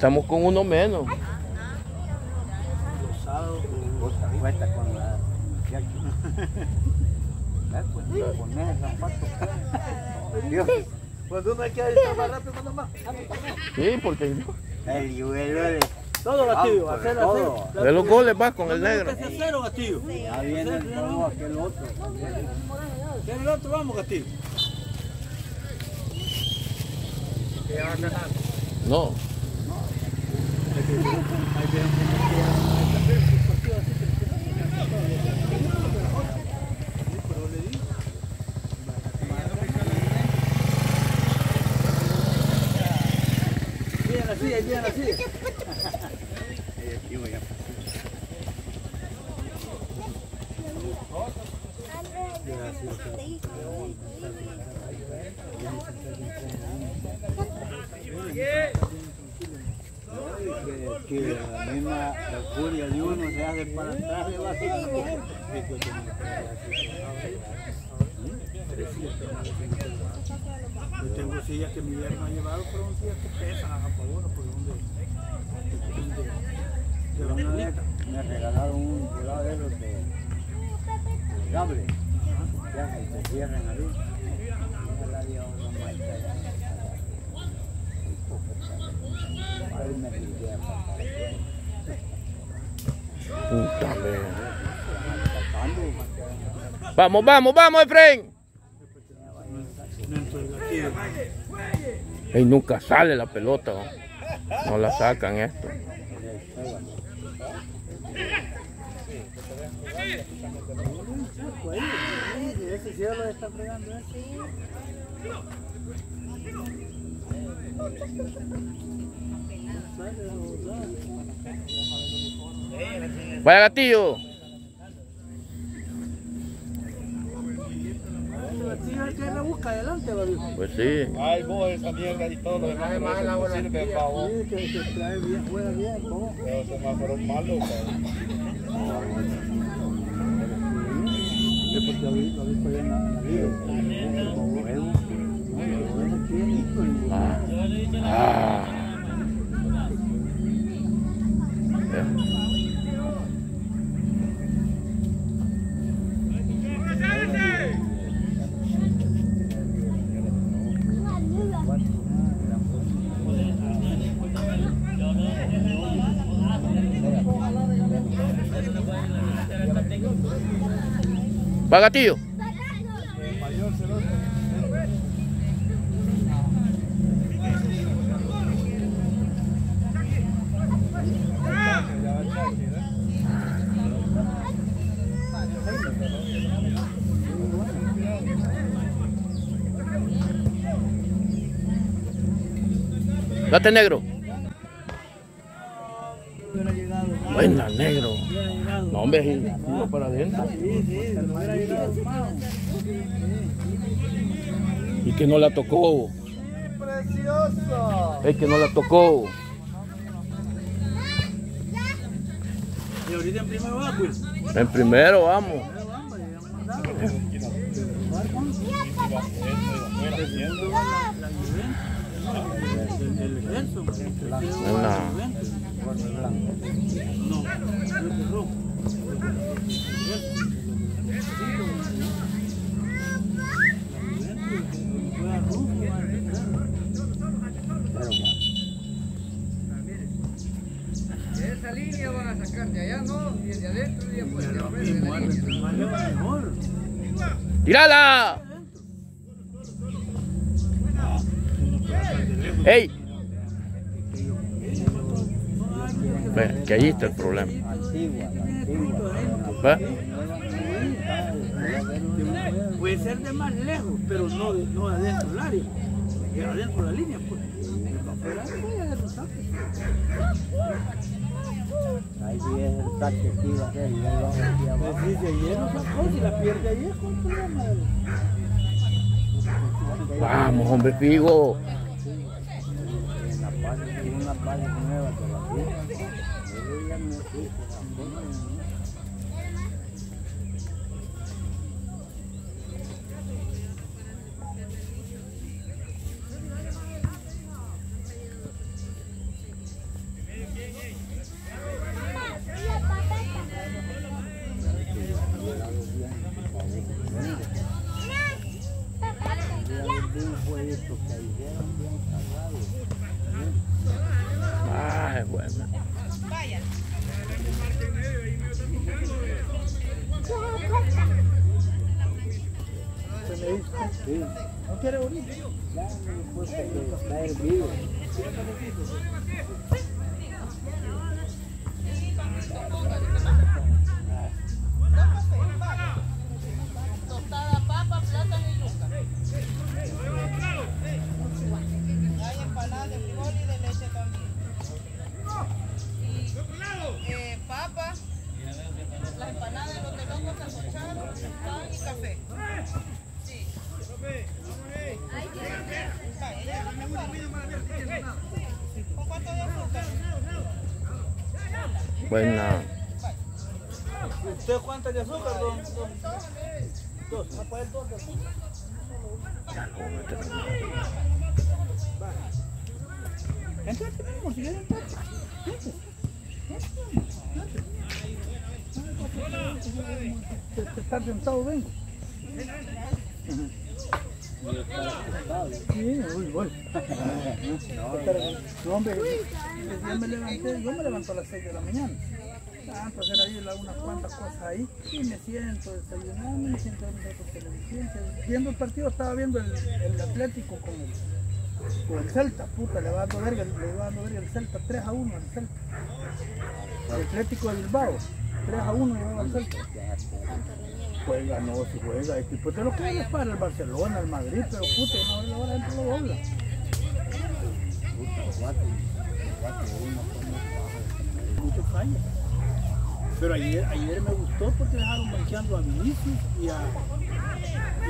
estamos con uno menos. Pues, Cuando uno hay que estar más rápido, cuando más. Sí, porque El yuelo de... Todo gatillo, Ah, hacer todo. hacer. de los goles va con el negro. Ese cero gatillo. Ya viene el todo aquel otro. En el otro vamos gatillo. No. Bien así, bien así. Que, que la misma la furia de uno se hace para atrás de la Yo tengo sillas que mi viejo me ha llevado, pero son sillas que pesan a por uno, por donde. De la Una vez manita. me regalaron un curado de los de de cable. Ya que se cierran ahí. Ya la dio una maestra ya. Ahí me quité a pasar. Puta madre. Tratando, Vamos, vamos, vamos, gatillo. Y nunca sale la pelota. ¿no? La sacan esto. Vaya gatillo. Que la busca adelante. Pues sí. Ay, vos, esa mierda y todo lo demás. Sirve para vos. Sí, que se trae bien, juega bien, ¿no? Pero malos. Es porque lo vi- lo vi por allá en la- en la liga. Como huevo. No, lo bueno tiene, hijo, y- Ah. Ah. Ya. Va gatillo. Date negro. Buena, negro. No, hombre, iba para adentro. Y que no la tocó. ¡Precioso! Es que no la tocó. Y ahorita en primero va, pues. En primero, vamos. Pero ¡Tírala! ¡Ey! Ve, que ahí está el problema. ¿Ve? Puede ser de más lejos, pero no, no adentro del área. Adentro de la línea, pues. Afuera, Ahí sí es el a y ahí vamos aquí abajo. Pues y la pierde ahí, es con problema. Vamos, hombre, Figo. En la paz, en una paz nueva que. ¿No quiere ahorita? ya que está hervido. Tostada, papa, plátano y yuca. Hay empanada de frijol y de leche también. Y eh, papa, las empanadas de los de locos sancochados, pan y café. Sí. Vaya, ya, no me paro. ¿Con cuánto de azúcar? Buena. ¿Usted cuántas de azúcar, don? Dos. ¿Va a poner dos de azúcar? Entrate, mi amor, si quieres entrar. Te, te estás sentado, vengo. Sí, voy, voy. No, hombre, yo me levanté, yo me levanto a las 6 de la mañana. Tanto hacer ahí algunas cuantas cosas ahí y me siento desayunando, me siento viendo televisión. Viendo el partido estaba viendo el, el Atlético con el, con el Celta, puta, le va dando verga, le va dando verga el Celta, 3 a 1 al Celta. El Atlético de Bilbao, 3 a 1 le va al Celta. Juega, no, si juega, equipo te lo que para el Barcelona, el Madrid, pero puta, no, ahora dentro lo dobla. Mucho falla. Pero ayer, ayer me gustó porque dejaron banqueando a Vinicius y a.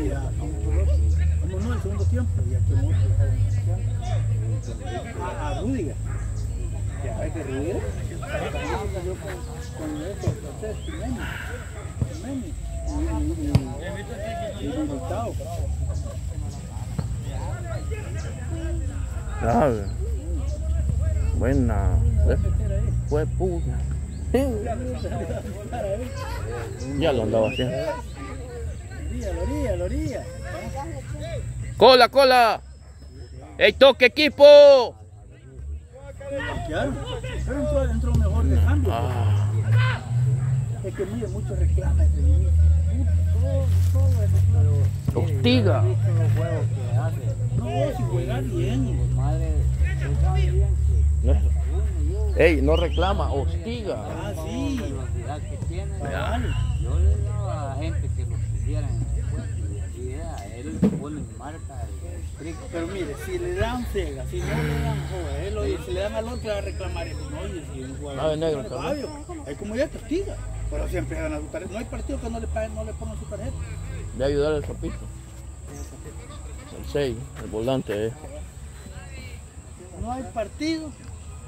y a. ¿Cómo no? El segundo tiempo. Y a banqueando. A, a Rudiger. Ya ves que Rudiger salió con, con eso, entonces, Jiménez. Jiménez. Buena. Fue puta. Ya lo andaba haciendo. Orilla, la orilla, la orilla. ¡Cola, cola! ¡Ey, toque equipo! Banquearon. Pero entró, entró mejor de cambio. Ah, Es que mire, muchos reclaman inicio. Puta, Todo, todo es reclamo. Hostiga. No, si juega bien. Juega y Ey, no reclama, hostiga. Ah, la sí. velocidad que tiene. Cabal. Yo le daba a gente que lo el puesto y así era. Él le pone marca. Pero mire, si le dan cega, si no le dan joder, él, oye, si le dan al otro le va a reclamar eso. No, oye, si un jugador. Ah, negro, no, Es como ya testiga. Pero siempre ganan su tarjeta. No hay partido que no le paguen, no le pongan su tarjeta. Voy a ayudar al sapito. El 6, el volante, eh. No hay partido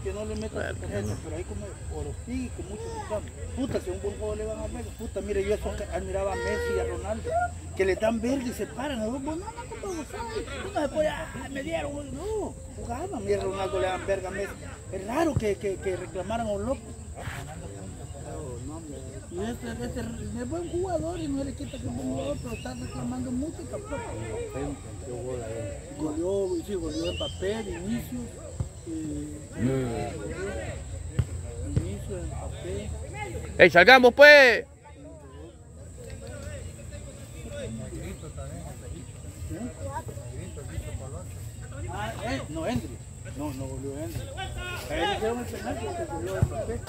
que no le metan su tarjeta, pero hay como Orozqui con muchos reclamos. Puta, si un buen juego le van a ver, puta, mire, yo eso admiraba a Messi y a Ronaldo, que le dan verde y se paran, no, no, no, no, no, no se puede, ah, me dieron, no, jugaban, mire, Ronaldo le dan verga a Messi. Es raro que, que, que reclamaran a un loco. Y este, este es buen jugador y no le quita que es buen jugador, pero está reclamando mucho tampoco. Goleó, sí, goleó Mbappé, Vinicius, eh, Vinicius, Mbappé. ¡Ey, salgamos pues! Ah, eh, no, Hendry. No, no volvió Henry. A él le hicieron el penal que se volvió el papel.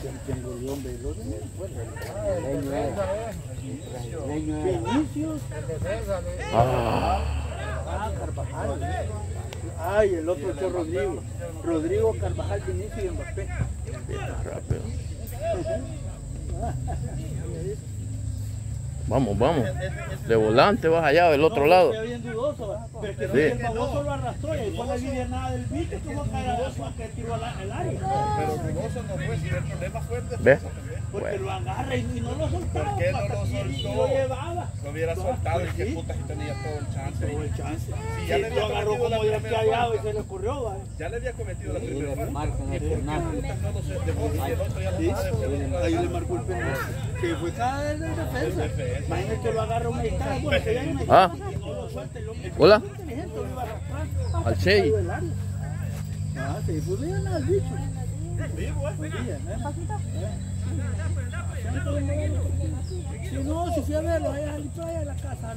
¿Quién- ¿Quién volvió, hombre? El otro, bueno, Brasileño es. Brasileño es. Vinicius. Ah, Carvajal. Ay, el otro es Rodrigo. Rodrigo, Carvajal, Vinicius y Mbappé. rápido. Vamos, vamos. De volante vas allá del otro No, lado. Sí. el baboso lo arrastró y después le línea nada del bicho que fue a caer a la que tiró al al área. Pero dudoso no fue, si el problema fue el ¿Ves? Porque Bueno. lo agarra y, y no lo soltaba. ¿Por qué no lo y- y soltó? lo llevaba. Lo hubiera soltado y pues que sí. puta si tenía todo el chance. Tuvo el chance. Sí, Sí, ya le había agarró cometido la como ya primera callado y se le ocurrió. ¿va? Ya le había cometido la primera falta. el penal. Putas no lo el otro ya lo Sí, ahí le marcó el penal. Que fue cada vez en defensa. Imagínate que lo agarra un mexicano. Bueno, que ya hay un Ah. mexicano y no lo suelta. y lo- el Hola. tipo inteligente lo iba a arrastrar. Al área. Ah, sí, pues vean al bicho. Pues ¿eh? Si no, si fui a verlo, allá en la casa.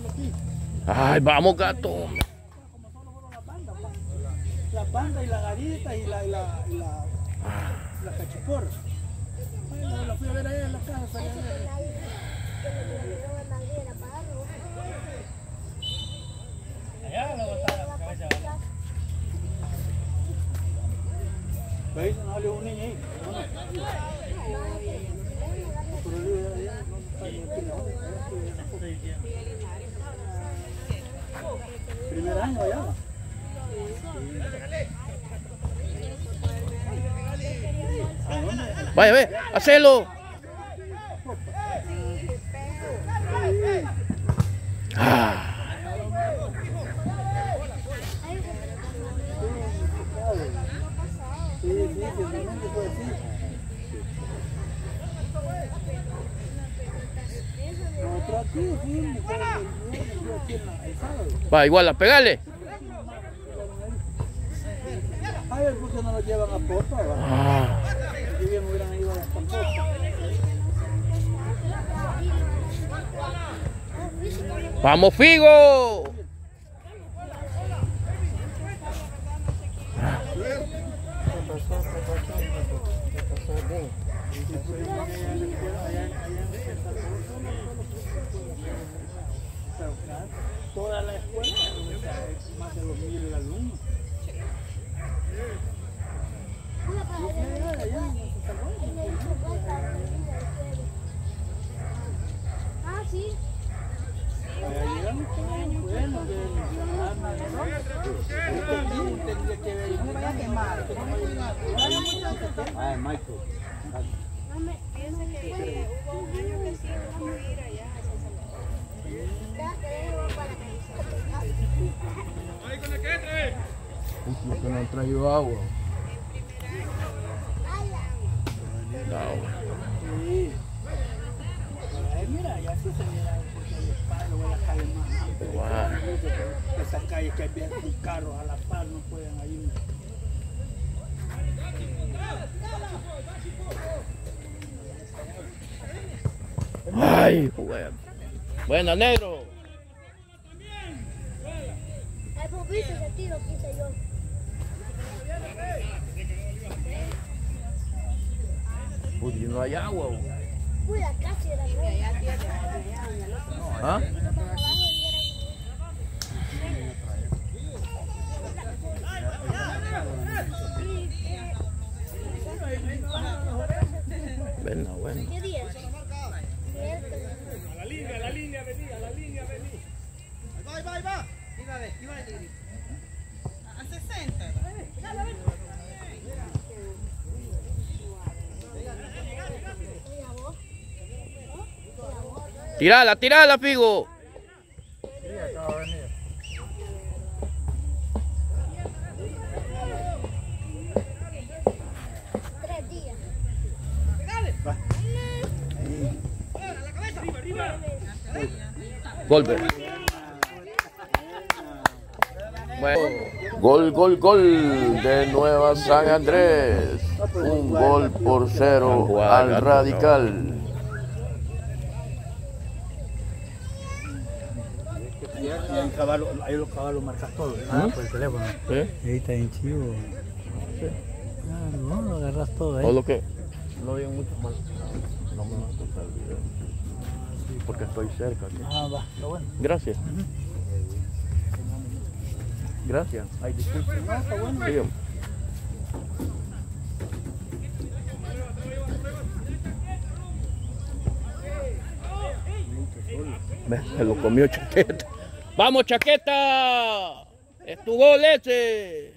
Ay, vamos, gato. Las bandas y la garita y la, la, la, la la fui a ver allá en la casa. salí a ver. Ahí no salió un ya, ya, bien, que no, Primer año allá. ¿A dónde? Vaya, ve, hacelo. Ah, Sí, sí, finalmente fue así. Nosotros aquí fuimos, fue el viernes, fue aquí en la- el sábado. Va, igual, a pegarle. A ver, ¿por qué no lo llevan a Popa? va? Ah, Si bien hubieran ido hasta Popa. vamos, Figo. Toda la escuela, más de dos mil alumnos. Ah, sí. No me Michael. Dame, piensa que hubo un año que sí a ir allá a San Salvador. Para que no han traído agua. Ay, mira, ya se amplia. Esas calles que bien con carros a la par no pueden ir. Ay, bueno. Buena, negro. Pues viste ese tiro que hice yo. Uy, no hay agua. Uy, la casi era yo. ¿Ah? Buena, buena. ¿Qué día? Miércoles. Va, va, va. Iba a ver, iba a ver. A 60. Tirala, tirala, Figo. Tres días. Golpe. Bueno, gol, gol, gol de Nueva San Andrés. Un gol por cero al Radical. Y ahí, caballo, ahí los caballos marcas todo, ah, por el teléfono. ¿Sí? Ahí está bien chivo. Ah, no, lo agarras todo ahí. O lo que no digan mucho mal. No me va a cortar el video. Porque estoy cerca. aquí. Ah, va, está bueno. Gracias. Gracias. Ay, disculpe. No, está bueno. Sí, Se lo comió Chaqueta. ¡Vamos, Chaqueta! ¡Es tu gol ese!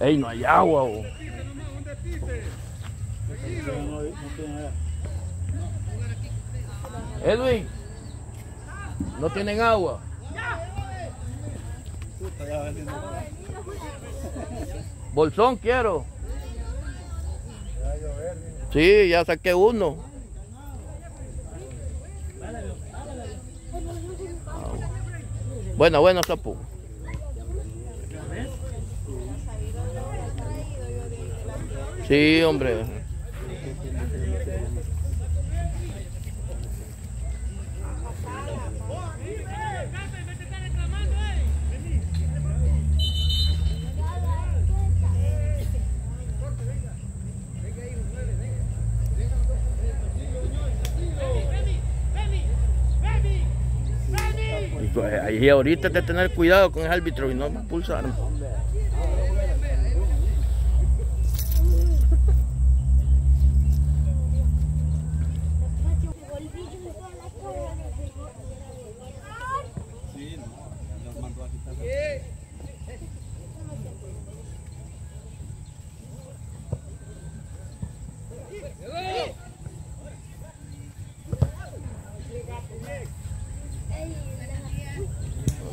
¡Ey, no hay agua! bo. Edwin, no tienen agua. Bolsón quiero. Sí, ya saqué uno. Buena, buena, sapo. Sí, hombre. Y ahorita que tener cuidado con el árbitro y no. Buenos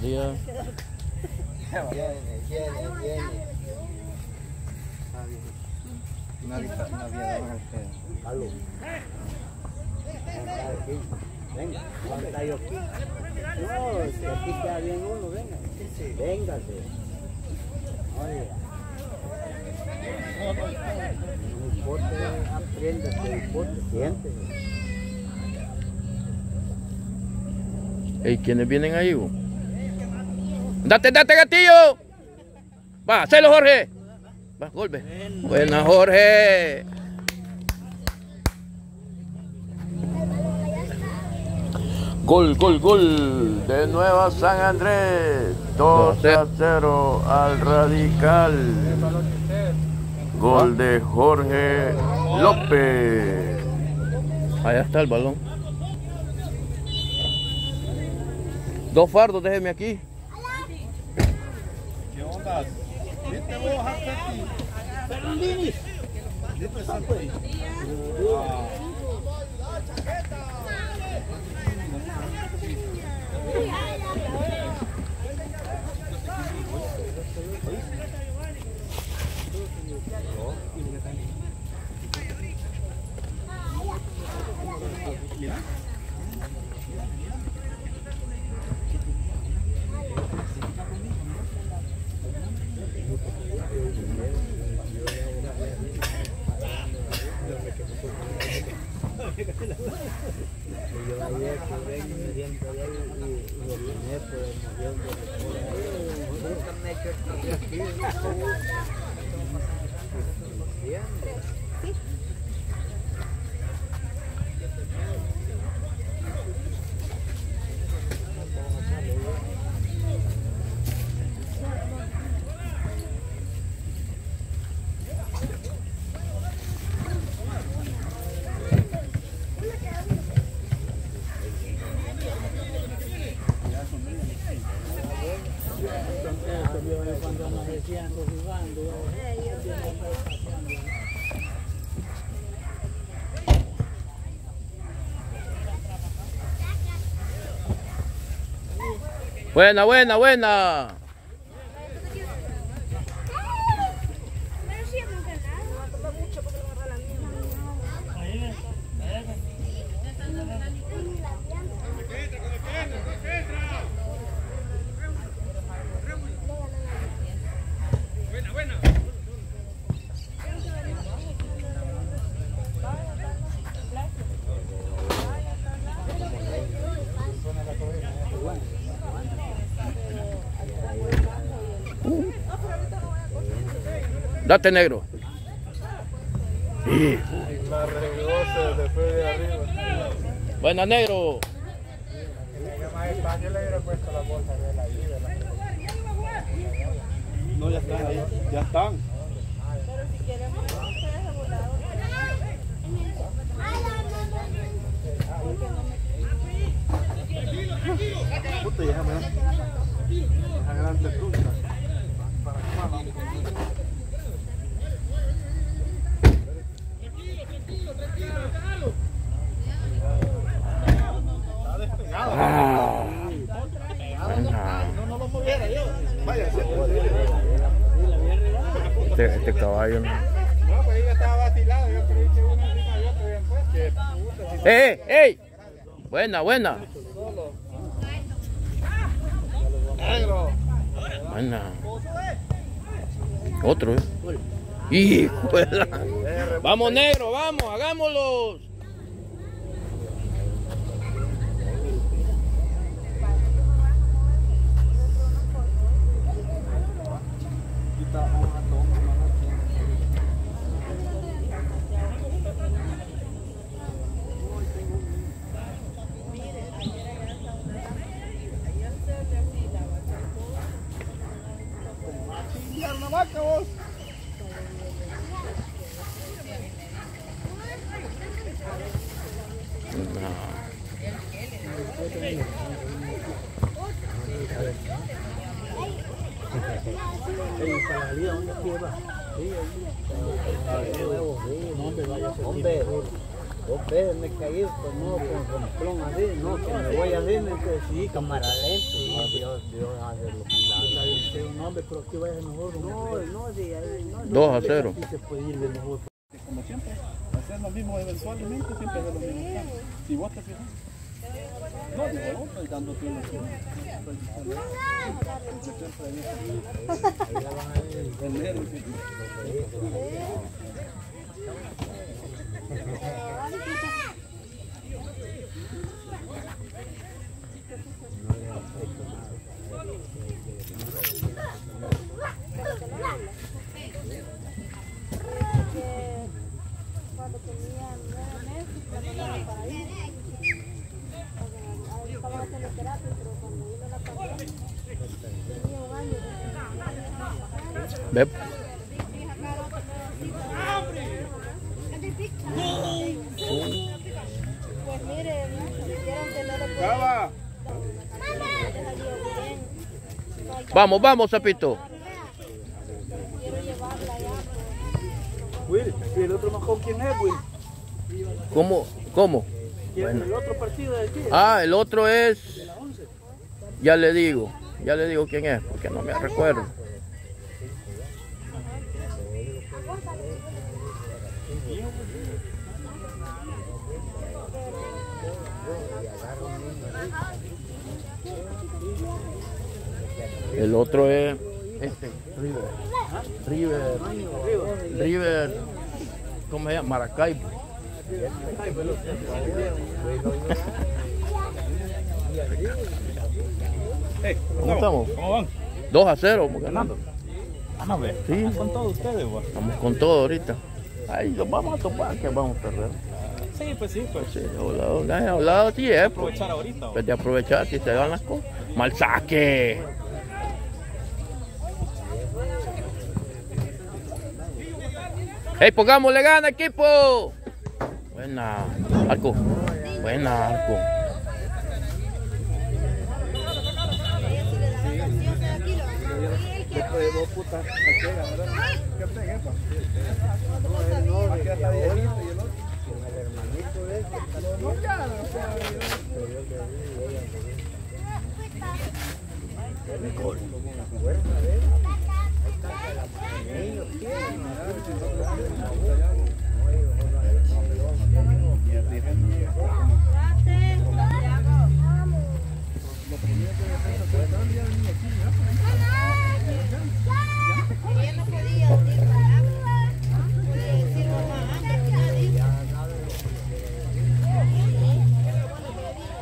días. Venga, aguanta yo aquí. No, si aquí queda bien uno, venga. Véngase. Oye. No importa, aprende, no importa, siéntese. Ey, ¿quiénes vienen ahí? bo? ¡Date, date, gatillo! Va, hacelo, Jorge. Va, golpe. Buena, Jorge. Gol, gol, gol de Nueva San Andrés. 2 a 0 al Radical. Gol de Jorge López. Allá está el balón. Dos fardos, déjeme aquí. ¿Qué onda? ¿Viste Santo? Yo ayer que vengo me siento allá y, y, y ordené por el avión de Nunca me he hecho esto aquí. Cuando nos decían ando jugando, Buena, buena, buena. Pero sí hemos ganado. No toma mucho porque me agarra la mía. Date negro. La regó, se le fue de arriba. Buena negro. más España le hubiera puesto la bolsa de la ahí, ¿verdad? No, ya están. Ya están. Pero si queremos ustedes de volado. Puta, ya me Esa gran tetuta. Para acá, Ah. Buena. Este, este caballo. no. Pues ella estaba vacilado, yo creí que uno encima de otro, bien pues, si ¡Eh, ey! Buena, buena. negro. Buena. Otro, eh. Hijo de la- Vamos, negro, vamos, hagámoslo. Hombre, dos veces me caí, pues no, con romplón así, no, que me voy así, entonces sí, cámara lenta. No, Dios, Dios hace lo que hace. Un hombre, pero que vaya mejor. No, no, sí, ahí, no. 2 a 0. Sí se puede ir de mejor. Como siempre, hacer lo mismo eventualmente, siempre hacer lo mismo. Si vos te fijas. No, digo, no, estoy dando tú lo que estoy diciendo. El negro, sí. Cuando tenía nueve meses, me mandaron para ahí. Ahí estaba haciendo terapia, pero cuando vino la pandemia, tenía un año. Ve. Pues mire, dijeron que no le Cava. podía salió bien. Vamos, vamos, Zapito. Quiero llevarla allá. Will, ¿y el otro majón quién es, Will? ¿Cómo? ¿Cómo? ¿Quién es el otro partido de aquí? Ah, el otro es. Ya le digo, ya le digo quién es, porque no me recuerdo. El otro es este, River. River. River. ¿Cómo se llama? Maracaibo. ¿Cómo estamos? ¿Cómo van? 2 a 0, vamos ganando. Vamos a ver. Sí, Con todos ustedes, güey. estamos con todo ahorita. Ay, los vamos a topar que vamos a perder. Sí, pues sí, pues. Sí, hablado, he hablado sí, eh, Aprovechar ahorita, pues de aprovechar si se dan las cosas. Mal saque. ¡Ey, pongámosle gana, equipo! Buena, Arco. Buena, Arco.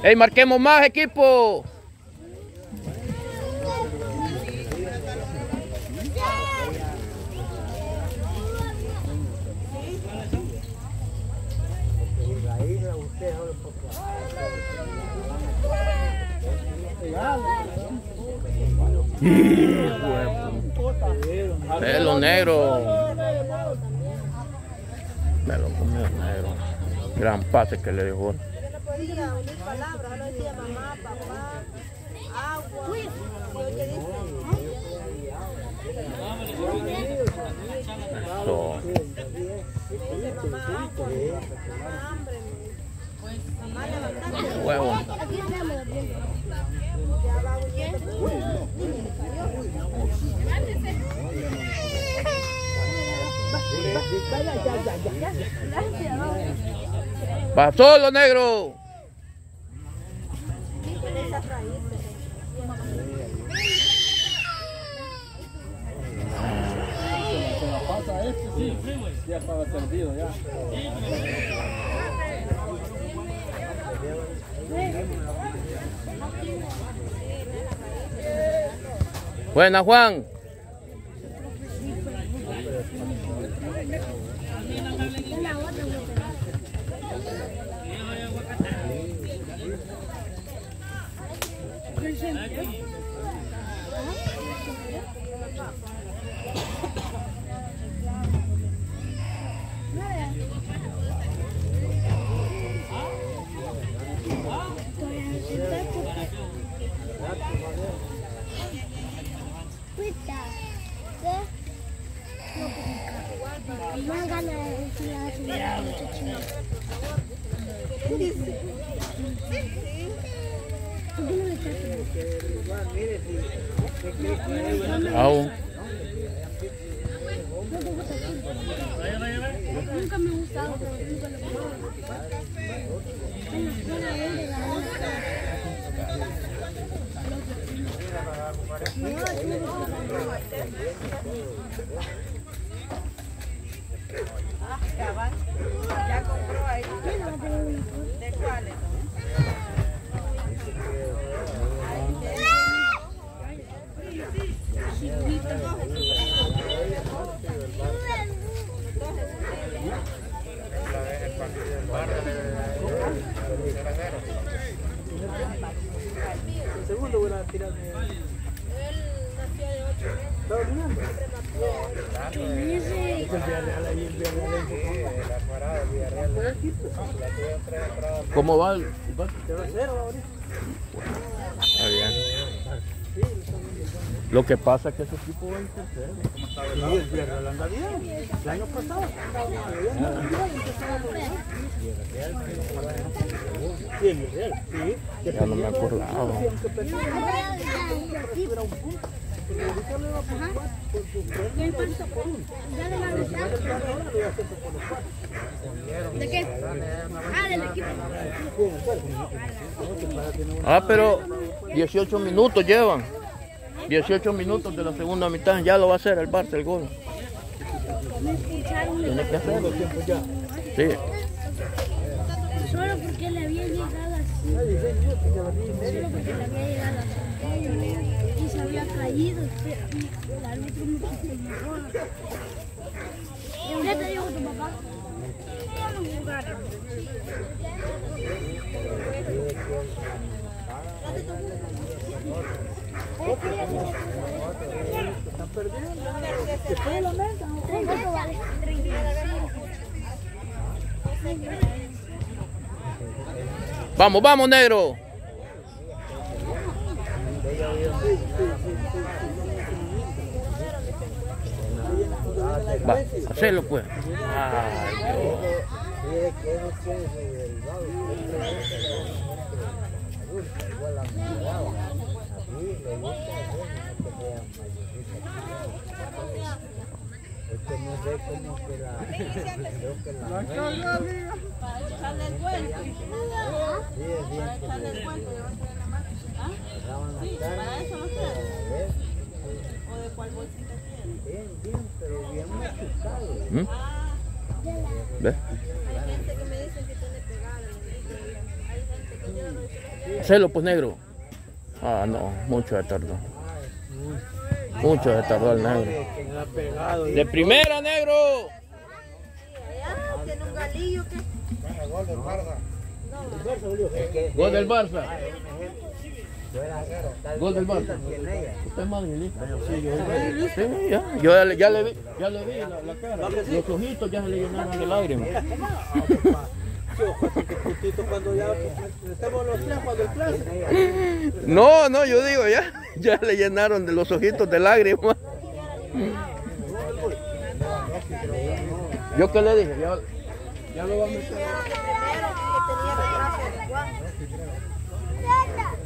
¡Ey, marquemos más, equipo! usted solo porque... Pelo negro. Negro. Gran pase que le dejó. Yo no podía unir palabras, solo decía mamá, papá, agua. ¿Y hoy qué dice? Eso. Dice mamá, agua, mamá, hambre. Mamá, levantate. Huevo. Aquí estamos. Ya va huyendo. Va solo negro. Buena Juan. Más ganas de decir a su muchacho. ¿Por qué no le Aún. Nunca me nunca lo probé. En la escuela él le daba una No, tú Ya compró ahí. ¿De cuáles? El segundo voy a tirar mi... ¿Estaba mirando? Ese- El Villarreal ahí, el Villarreal ahí. ¿Cómo va? el-. Está bien. Lo que pasa es que ese equipo va en tercero. Sí, el anda bien. El año pasado. Sí, el Villarreal, sí. Que Ya no me acordaba. ¿De qué? Ah, del equipo. Ah, pero 18 minutos llevan. 18 minutos de la segunda mitad. Ya lo va a hacer el Barça el gol. Tiene que hacerlo. tiempo ya. Sí. Solo porque le había llegado así. Ya 16 minutos, ya las 10 y media. Solo porque le había llegado así. Había caído. mejor. Vamos, vamos, negro. Va, hacelo pues. Ay, que no sé cómo que la... Creo que la... Para echarle el cuento. Sí, Para echarle el cuento. yo voy a traer la máquina. ¿Ah? daban la Sí, para eso no sé. ¿O de cuál bolsita? Bien, bien, pero bien machucado. ¿Mm? ¿Ves? Hay gente que me dice que tiene pegada. Hay gente que yo no sé. Hacelo pues, negro. Ah, no, mucho de tardó. Mucho de tardó el negro. De primera, negro. Tiene un galillo que. Gol del Barça. Gol del Barça. Gol del ella. Usted es madrilista. Sí, ya. Yo ya, le- ya le vi, ya le vi la, la cara. Los ojitos ya se le llenaron de lágrimas. cuando ya estemos los tres cuando el clásico. No, no, yo digo ya, ya le llenaron de los ojitos de lágrimas. ¿Yo qué le dije? Ya, ya lo va a meter.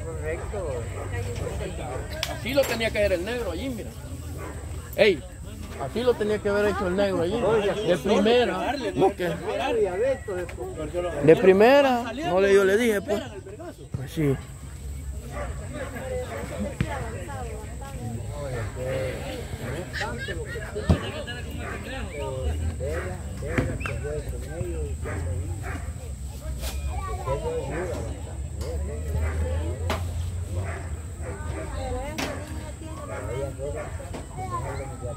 Correcto. Así lo tenía que hacer el negro allí, mira. Ey, así lo tenía que haber hecho el negro allí. De primera. lo que- Y a ver, esto es- de primera. No le, yo le dije, pues. Pues sí.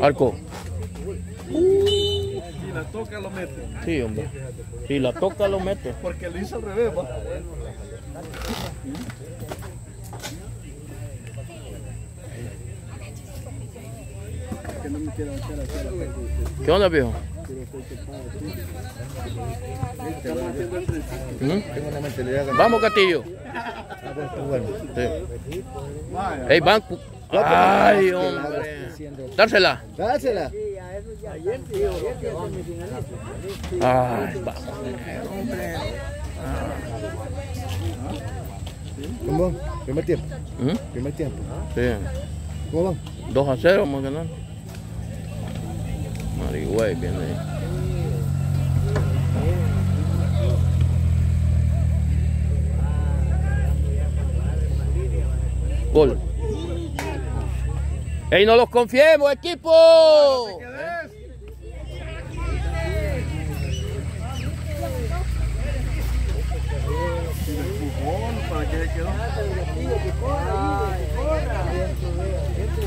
Arco. Si la toca lo mete. Sí, hombre. Si la toca, lo mete. Porque lo hizo al revés, va. ¿Qué onda, viejo? ¿Mm? Vamos, Castillo. Sí. Ey, banco. Ay, hombre. Dársela. Finalista. Ay, vamos. ¿Cómo? Primer tiempo. ¿Mm? Primer tiempo. Sí. ¿Cómo van? 2 a 0 vamos a ganar. Marigüey viene ahí. Gol. ¡Ey, no los confiemos, equipo!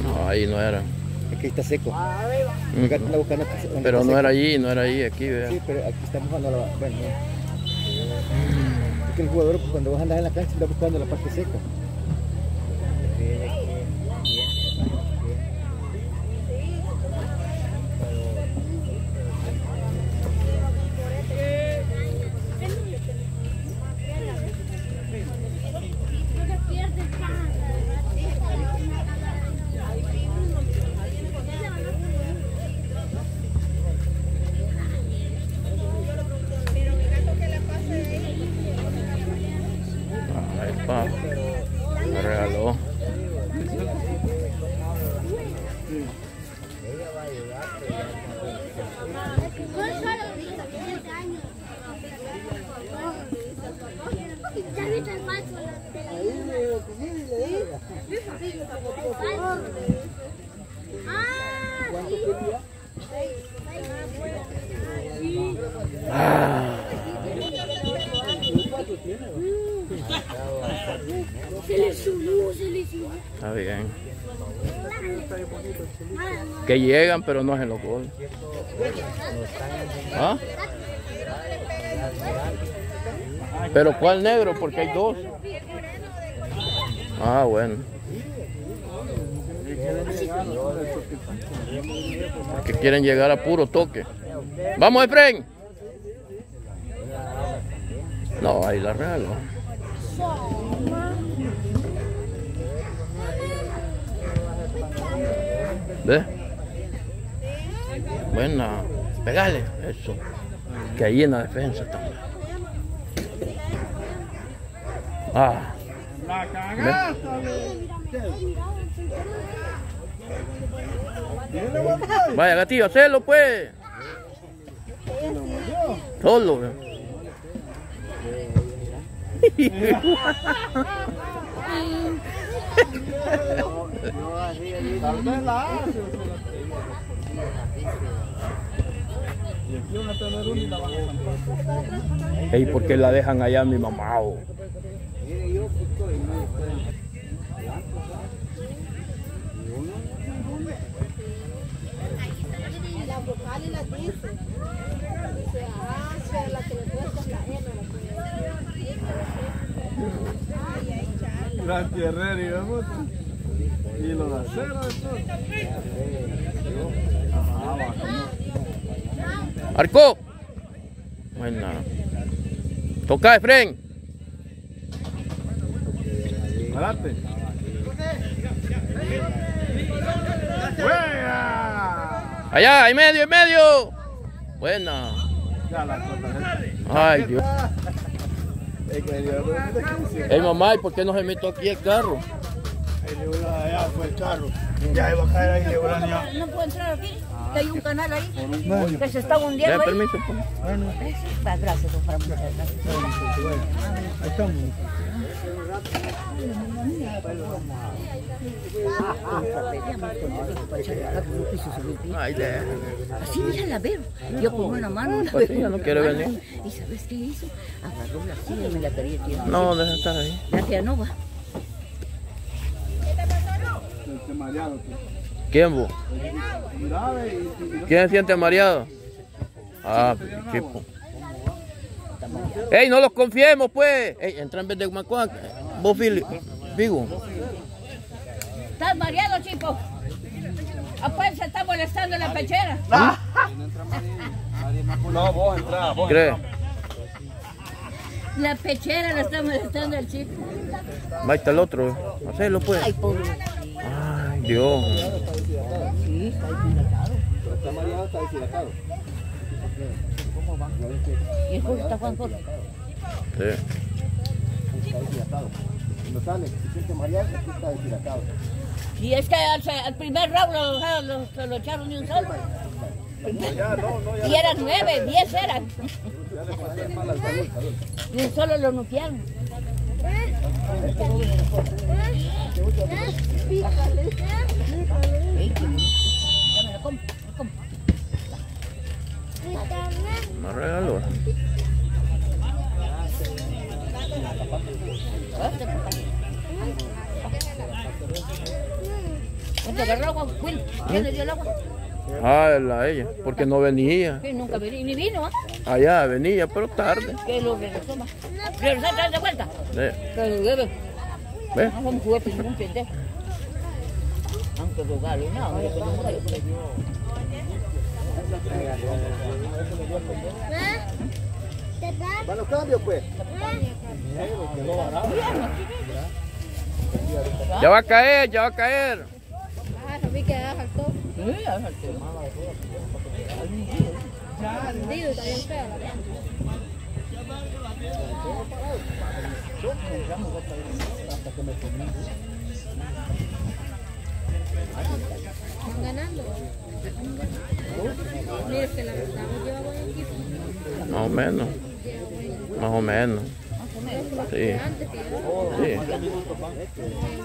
No, ahí no era. Que está seco. Mm. Donde Pero está no seco. era allí, no era allí, aquí, vea. Sí, pero aquí estamos jugando la. Bueno, no. Es que el jugador cuando vas a andar en la cancha anda buscando la parte seca. Que llegan, pero no hacen los goles. ¿Ah? Pero ¿cuál negro? Porque hay dos. Ah, bueno. Que quieren llegar a puro toque. Vamos, Efren. No, ahí la regalo. ¿Ves? Buena. Pegale. Eso. Que ahí en la defensa también. Ah. La cagaste, Vaya, gatillo, hacelo pues. Solo. ve. Tal vez la hace. Ey, ¿por qué la dejan allá mi mamá? Mire, yo. La vocal y la dice. Dice, ah, sí, la la. La y. Y va. Arco. Buena. Toca, Efren. Adelante. Allá, en medio, en medio. Buena. Ay, Dios. Ey, mamá, ¿y por qué no se metió aquí el carro? Allá fue el carro. Ya iba a caer ahí. No puedo entrar aquí. Que Hay un canal ahí que se está Ya, hundiendo ahí. permiso. pues. Va, Gracias, don Fran, muchas gracias. Ahí estamos. Así mira la veo. Yo con una mano la Pues ya no con quiere otra mano. venir. ¿Y sabes qué hizo? Agarró la silla y me la quería tirar. No, deja estar ahí. La tía no va. Este mareado. ¿Quién vos? ¿Quién se siente mareado? Ah, chico. ¡Ey, no los confiemos, pues! ¡Ey, entra en vez de Macuac! Vos, Fili- Figo. ¿Estás mareado, chico? Apués se está molestando en la pechera. No, vos entrá, vos. ¿Crees? La pechera le está molestando al chico. Va está el otro. Hacelo, pues. Ay, pobre. Ay, Dios. Sí, está deshidratado. Está mareado, está deshidratado. Y el juego está jugando solo. Sí. Cuando sale, se siente mareado, está deshidratado. Y es que al, al primer round lo, lo, lo- lo echaron de un solo. Y eran nueve, diez eran. Y un solo lo nuquearon. Ey, qué bonito. Ya me lo como, me lo como. Me regaló. ¿Dónde agarró agua? Will, ¿quién le dio el agua? Ah, la ella. Porque no venía. Sí, nunca vení, ni vino, ¿ah? Allá venía, pero tarde. Que lo regresó más. ¿Regresó vez de vuelta? Sí. Que lo debe. ¿Ves? No vamos a jugar con un pendejo. Aunque regalo, no, no muere. ¿Van los cambios, pues? Ya va a caer, ya va a caer. Ah, no vi que da Más o menos. Más o menos. Sí.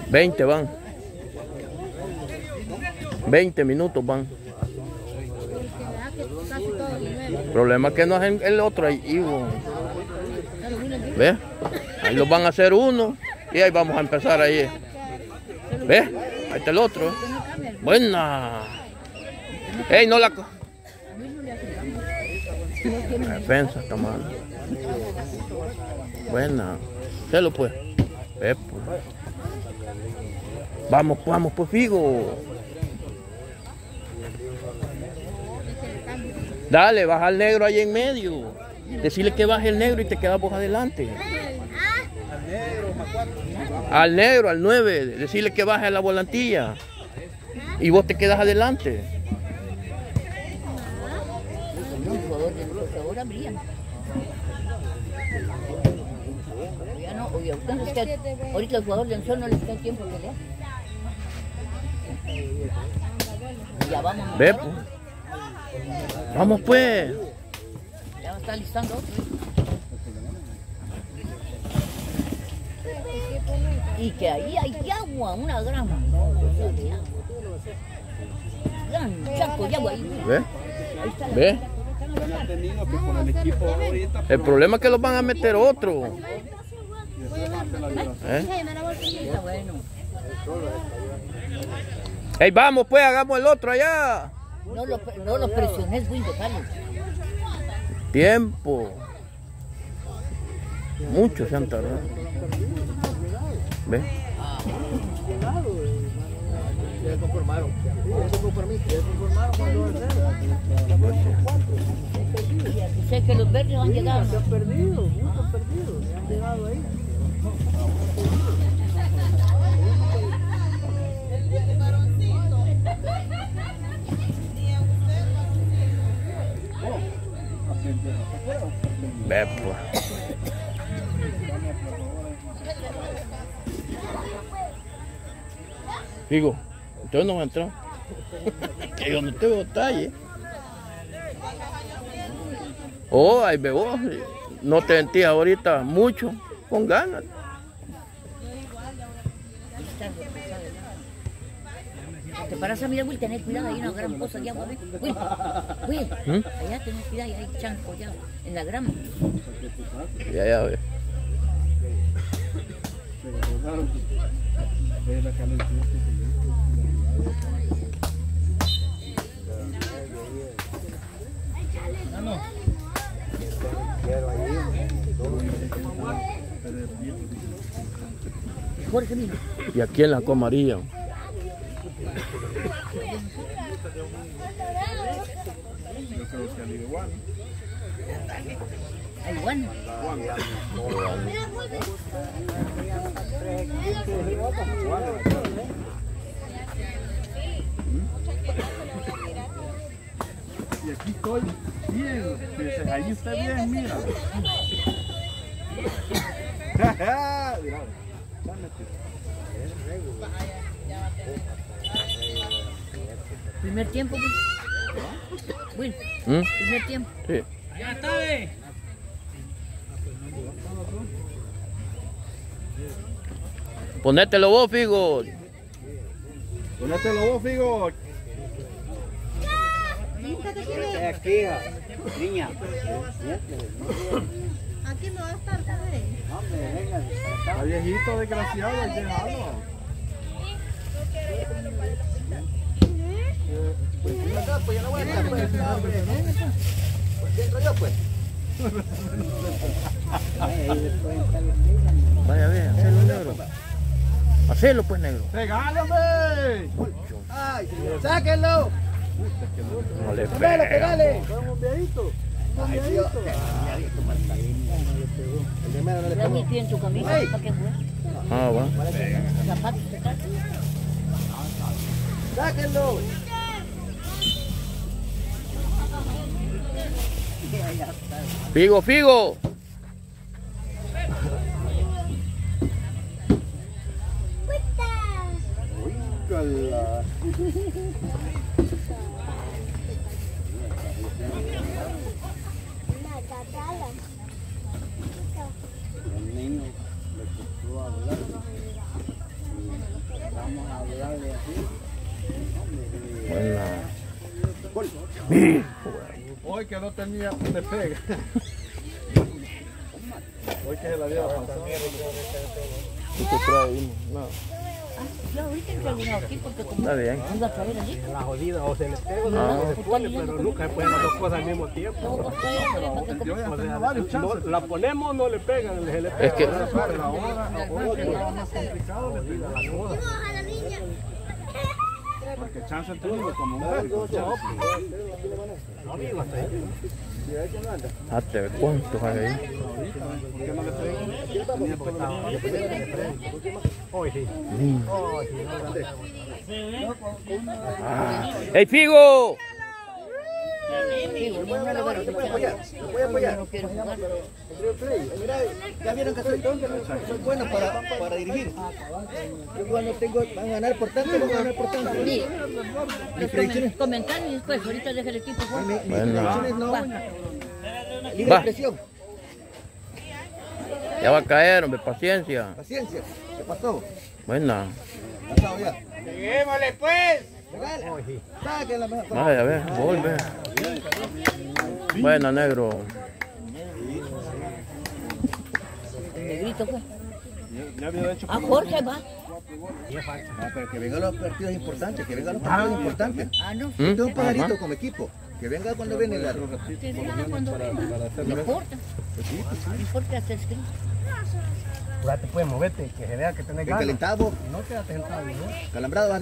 20 van. 20 minutos van. El problema es que no es el, otro ahí. ¿Ves? Ahí los van a hacer uno y ahí vamos a empezar ahí. ¿Ves? Ahí está el otro. Buena. ¡Ey, no la... La defensa está mal. Buena. Celo pues. Pues. Vamos, vamos, pues, Figo. Dale, baja al negro ahí en medio. Decirle que baje el negro y te quedas vos adelante. Al negro, al 9, decirle que baje a la volantilla. Y vos te quedas adelante. Ahorita el jugador de Anzón no le está tiempo de pelear. Ya vamos. Vamos pues. Ya estar listando otro. Y que ahí hay agua, una gran. Gran chaco de agua ahí. Ve. Está Ve. El problema es que los van a meter otro. ¿Eh? Está bueno. Ey, vamos pues, hagamos el otro allá. No lo, no lo presiones, Windows, dale. Tiempo. Mucho se han tardado. ¿Ves? Sé que los verdes han llegado. Se han perdido, muchos perdidos. Se han llegado ahí. Ve pues. Digo, usted no va a entrar. Que yo no tengo detalle. Oh, ahí veo. No te sentís ahorita mucho, con ganas. Te paras a mirar, Will, tener cuidado, hay una gran poza de agua. Will, Will, ¿Mm? allá tenés cuidado, hay chanco ya, en la grama. Ya, ya ve. Jorge, mira, Y aquí en la comarilla. Hay guano. Y aquí estoy bien. Dices, ahí está bien, mira. Mira, Primer tiempo, Will. Will, ¿Mm? primer tiempo. Sí. Ponételo vos, Figo. Ponételo vos, Figo. Aquí, niña. Aquí no va a estar, ¿sabes? Hombre, venga. Está viejito, desgraciado, hay que dejarlo. Vaya, ve, hacelo negro. Hacelo pues negro. ¡Regálame! ¡Sáquenlo! No le ¡Pégale, pega. pégale! ¡Vamos, viejito! Trae mi pie en tu camisa, ¿para qué fue? Ah, va. ¡Sáquenlo! Figo, Figo. Vamos a hablarle así. Buena. Hoy que no tenía, me pega. Hoy que se la había pasado. ¿Qué te trae? No. Ah, yo ahorita alguno aquí porque como Está bien. iba a traer allí. La jodida, o se le pega o Ah. se pone, pero nunca se pueden las dos cosas al mismo tiempo. Yo varios chances. la ponemos, no le pegan, se le pega. Es que la niña. Porque chance tuvo como un perro. Hasta cuántos hay ahí. Mm. Ah. ¡Ey, Figo! Digo, no, no lo van a escuchar. Yo no quiero jugar. Mira, ya vieron que soy, soy bueno para, para dirigir. Yo cuando tengo, van a ganar por tanto, van a ganar por tanto. Sí. Mis Los predicciones, comen- comentarios y después, ahorita deja el equipo mis Bueno. predicciones no. Va. Libre Va. expresión, Ya va a caer, hombre, paciencia. paciencia. ¿Qué pasó? Buena. Pasado ya. Lleguémosle pues. Vaya, ver, vuelve. Buena, negro. El negrito hecho A Jorge va. Ah, pero que vengan los partidos importantes, que vengan los partidos importantes. Ah, no. ¿Mm? Tengo un pajarito Ajá. como equipo. Que venga cuando viene el arroz. Sí, venga cuando venga. No importa. No importa hacer escrito. Apúrate pues, movete, que se vea que tenés ganas. calentado, No quédate sentado, ¿no? calambrado vas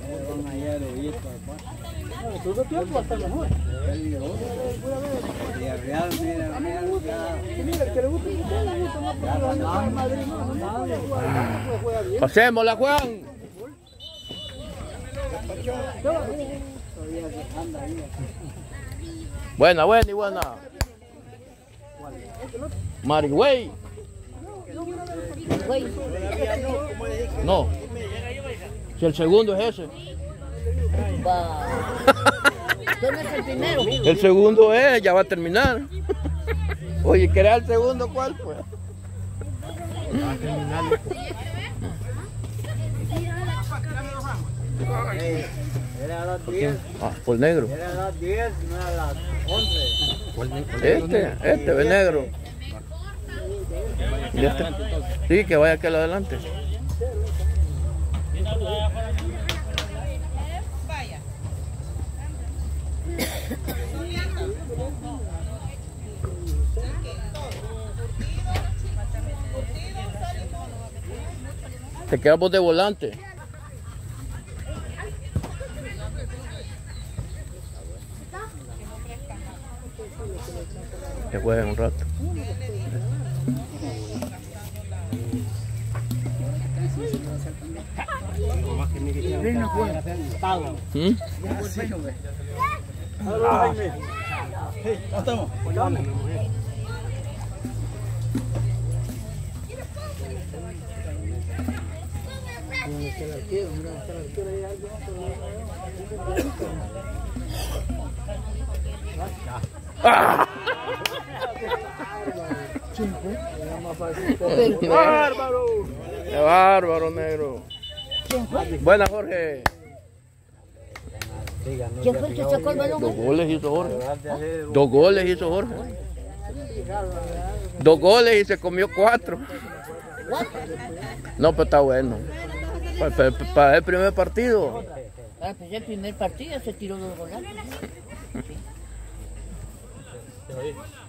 a hacer después. calambrado. Sí, lindo. Vaya, Carpi. Vaya, a ver. Pasémosla, Juan. Buena, buena y buena. Marigüey. Güey, No. Si el segundo es ese. va. ¿Quién es el primero? El segundo es, ya va a terminar. Oye, ¿qué era el segundo cuál pues? Era a las 10, Ah, por negro. era a las 10, no era a las 11. Este, este, ve negro. Y este. Sí, que vaya aquí adelante. Te quedamos de volante. Que jueguen un rato. ¿Mm? ¡Ah! ¡Bárbaro! ¡Qué bárbaro, negro! Buena, Jorge. ¿Quién fue el que sacó el balón? Dos goles hizo Jorge. Dos goles hizo Jorge. Dos goles y se comió cuatro. No, pero está bueno. Para, para- para el primer partido. Ah, pues el primer partido se tiró dos goles.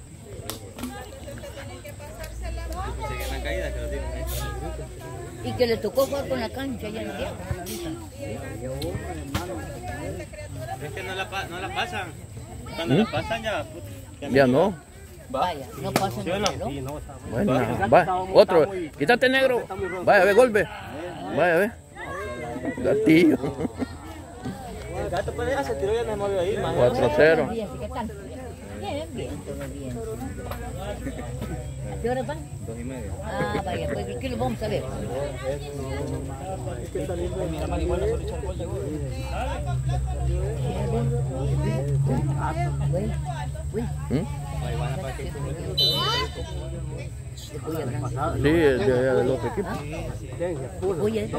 Y que le tocó jugar con la cancha ya no llega. Es que no la, no la pasan. Cuando la pasan ya. puta, Ya no. Vaya, no pasa nada. Bueno, va. Otro. Quítate negro. Vaya, ve, golpe. Vaya, ve. Gatillo. El gato pues ya se tiró ya no me voy a ir, man. 4-0. Bien, ¿qué tal? Bien, bien, todo bien. ¿Qué hora van? Dos y media. Ah, vaya, pues ¿qué lo vamos a ver? Mira, marihuana solo echó un gol de. Bueno, ¿Mm? Marihuana para que. Sí, el de, del otro equipo. Oye, Sí.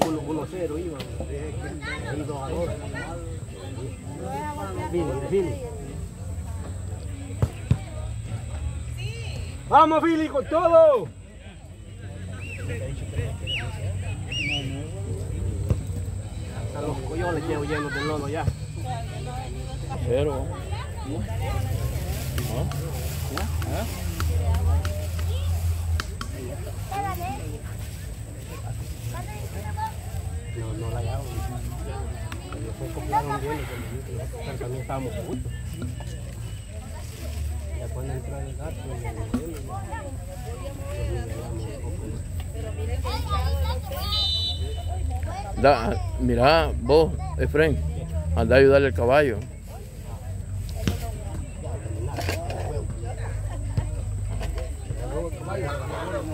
1-0 iban. Y 2 a 2. Vini, Vini. ¡Vamos, Billy, con todo! A los coyoles llevo llenos de lodo ya. Cero. No, no la hago. Nosotros copiaron bien, pero también estábamos juntos. Ya cuando entró el gato, Da, mira, vos, Efren, anda a ayudarle al caballo.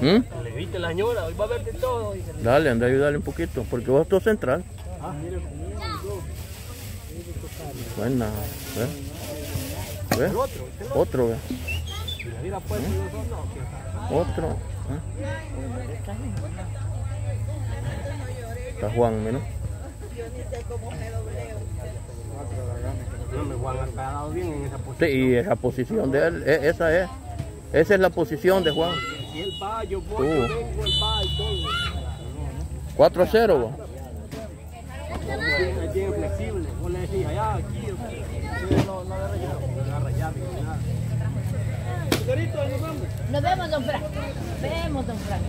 ¿Mm? Le viste la señora, hoy va a ver de todo. dice. Dale, anda a ayudarle un poquito, porque vos sos central. Ah, Buena, ¿ve? Otro. Otro, que Otro. ¿eh? Está Juan, mira. Sí, y esa posición de él, e- esa es. Esa es la posición de Juan. Él él y todo. 4 a 0, vos. Es bien flexible. No agarra llave ni nada. Nos vemos, don Frank. Vemos, don Frank.